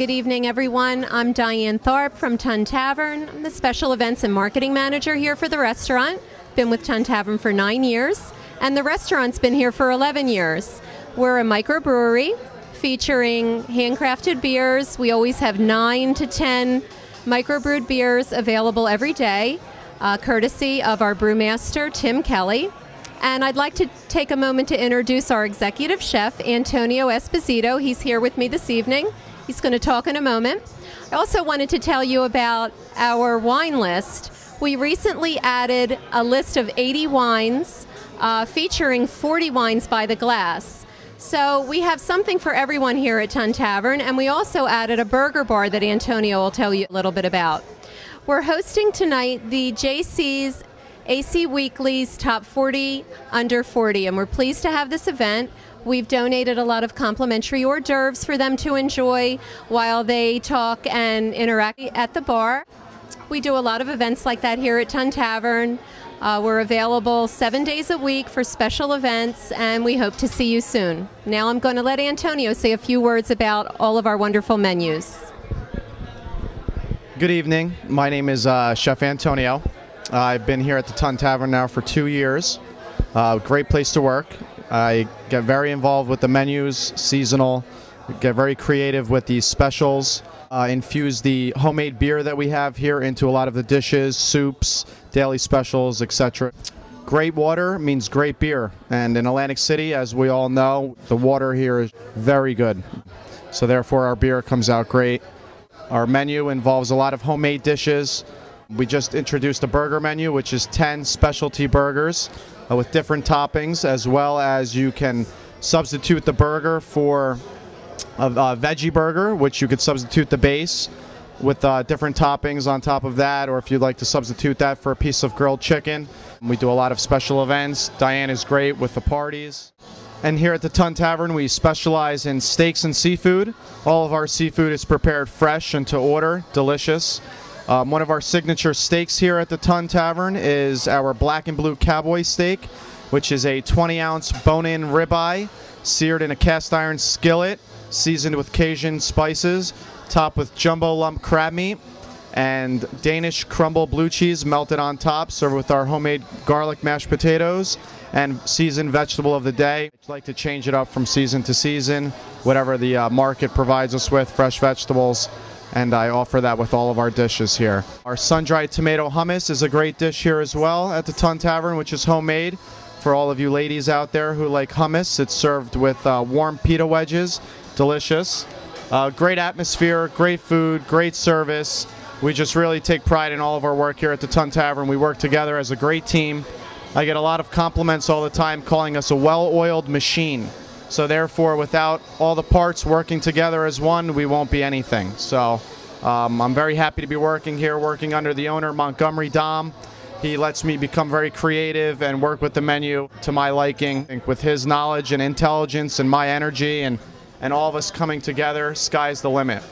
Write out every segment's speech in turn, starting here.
Good evening, everyone. I'm Diane Tharp from Tun Tavern. I'm the special events and marketing manager here for the restaurant. Been with Tun Tavern for nine years, and the restaurant's been here for 11 years. We're a microbrewery featuring handcrafted beers. We always have nine to 10 microbrewed beers available every day, uh, courtesy of our brewmaster, Tim Kelly. And I'd like to take a moment to introduce our executive chef, Antonio Esposito. He's here with me this evening. He's going to talk in a moment. I also wanted to tell you about our wine list. We recently added a list of 80 wines uh, featuring 40 wines by the glass. So we have something for everyone here at Tun Tavern, and we also added a burger bar that Antonio will tell you a little bit about. We're hosting tonight the JC's AC Weekly's Top 40 Under 40, and we're pleased to have this event. We've donated a lot of complimentary hors d'oeuvres for them to enjoy while they talk and interact at the bar. We do a lot of events like that here at Tun Tavern. Uh, we're available seven days a week for special events, and we hope to see you soon. Now I'm going to let Antonio say a few words about all of our wonderful menus. Good evening. My name is uh, Chef Antonio. Uh, I've been here at the Tun Tavern now for two years. Uh, great place to work. I get very involved with the menus, seasonal, get very creative with the specials, uh, infuse the homemade beer that we have here into a lot of the dishes, soups, daily specials, etc. Great water means great beer. And in Atlantic City, as we all know, the water here is very good. So therefore our beer comes out great. Our menu involves a lot of homemade dishes, we just introduced a burger menu, which is 10 specialty burgers uh, with different toppings, as well as you can substitute the burger for a, a veggie burger, which you could substitute the base with uh, different toppings on top of that, or if you'd like to substitute that for a piece of grilled chicken. We do a lot of special events. Diane is great with the parties. And here at the Tun Tavern, we specialize in steaks and seafood. All of our seafood is prepared fresh and to order, delicious. Um, one of our signature steaks here at the Tun Tavern is our black and blue cowboy steak, which is a 20 ounce bone in ribeye seared in a cast iron skillet, seasoned with Cajun spices, topped with jumbo lump crab meat and Danish crumble blue cheese melted on top, served with our homemade garlic mashed potatoes and seasoned vegetable of the day. I like to change it up from season to season, whatever the uh, market provides us with, fresh vegetables and I offer that with all of our dishes here. Our sun-dried tomato hummus is a great dish here as well at the Tun Tavern, which is homemade. For all of you ladies out there who like hummus, it's served with uh, warm pita wedges, delicious. Uh, great atmosphere, great food, great service. We just really take pride in all of our work here at the Tun Tavern. We work together as a great team. I get a lot of compliments all the time calling us a well-oiled machine. So therefore, without all the parts working together as one, we won't be anything. So um, I'm very happy to be working here, working under the owner, Montgomery Dahm. He lets me become very creative and work with the menu to my liking. With his knowledge and intelligence and my energy and, and all of us coming together, sky's the limit.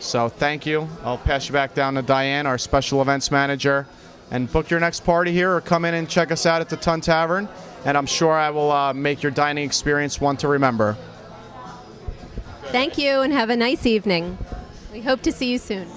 So thank you. I'll pass you back down to Diane, our special events manager. And book your next party here or come in and check us out at the Tun Tavern and I'm sure I will uh, make your dining experience one to remember. Thank you and have a nice evening. We hope to see you soon.